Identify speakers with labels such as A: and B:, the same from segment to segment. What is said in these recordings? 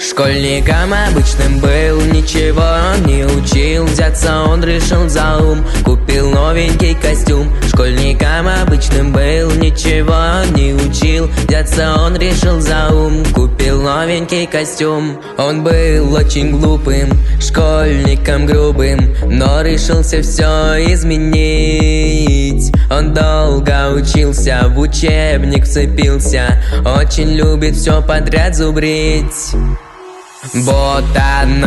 A: Школьником обычным был, ничего не учил. Взяться он решил за ум, купил новенький костюм. Школьником обычным был, ничего не учил. Взяться он решил за ум, купил новенький костюм. Он был очень глупым, школьником грубым Но решился все изменить. Он долго учился, в учебник вцепился. Очень любит все подряд зубрить Ботан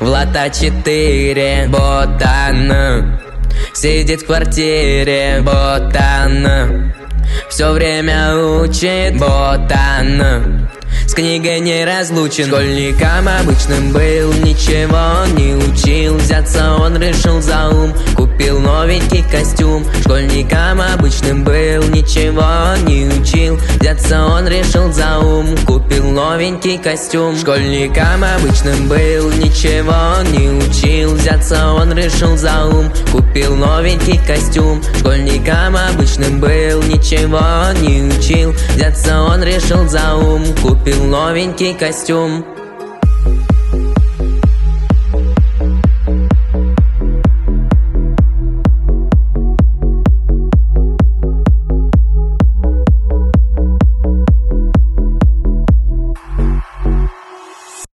A: Влада 4 Ботан Сидит в квартире. Ботан Все время учит. Ботан с книгой не разлучен. Школьником обычным был, ничего не учил. Взяться он решил за ум, купил новенький костюм. Школьником обычным был, ничего не учил. Взяться он решил за ум, купил новенький костюм. Школьником обычным был, ничего не учил. Взяться он решил за ум, купил новенький костюм. Школьником обычным был, ничего не учил. Взяться он решил за ум, купил новенький костюм